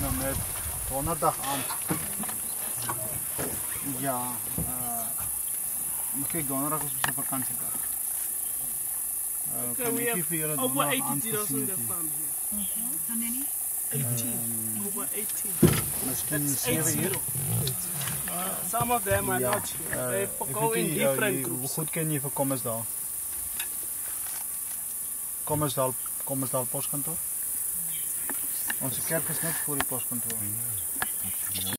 nou net donderdag aand. Ja, uh kyk donderdag is ons se vakansiedag. Uh, kan vir julle over donderdag aand 80,000 gesien the het nie. farm here. How many? 18. over 18. Miskien That's 7 eight uur. Some of them are not here. they go in different jy- Hoe groups. goed ken jy vir Kommersdal? Kommersdal, Kom ons daar poskantoor? Ons kerk is net voor die poskantoor. Ja.